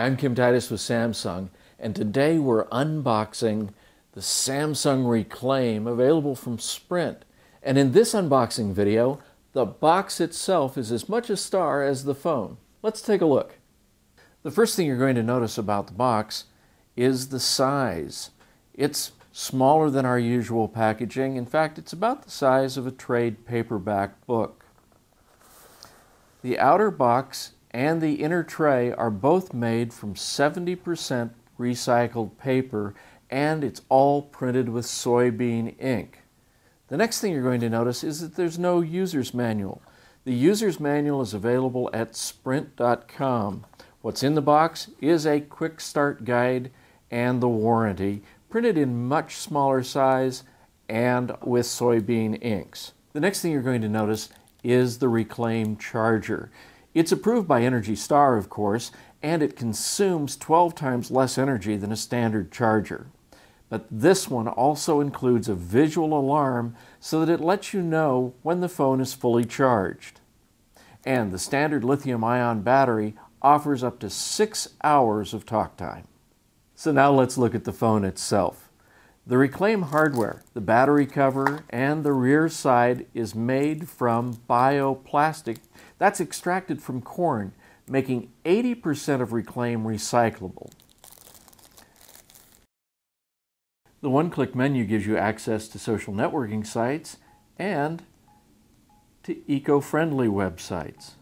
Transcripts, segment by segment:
I'm Kim Titus with Samsung, and today we're unboxing the Samsung Reclaim available from Sprint. And in this unboxing video, the box itself is as much a star as the phone. Let's take a look. The first thing you're going to notice about the box is the size. It's smaller than our usual packaging. In fact, it's about the size of a trade paperback book. The outer box and the inner tray are both made from 70% recycled paper and it's all printed with soybean ink. The next thing you're going to notice is that there's no user's manual. The user's manual is available at sprint.com. What's in the box is a quick start guide and the warranty, printed in much smaller size and with soybean inks. The next thing you're going to notice is the Reclaim charger. It's approved by Energy Star, of course, and it consumes 12 times less energy than a standard charger. But this one also includes a visual alarm so that it lets you know when the phone is fully charged. And the standard lithium ion battery offers up to six hours of talk time. So now let's look at the phone itself. The Reclaim hardware, the battery cover, and the rear side is made from bioplastic that's extracted from corn, making 80% of Reclaim recyclable. The one-click menu gives you access to social networking sites and to eco-friendly websites.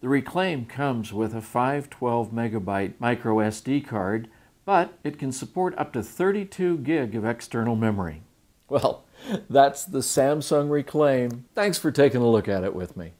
The Reclaim comes with a 512 megabyte micro SD card, but it can support up to 32 gig of external memory. Well, that's the Samsung Reclaim. Thanks for taking a look at it with me.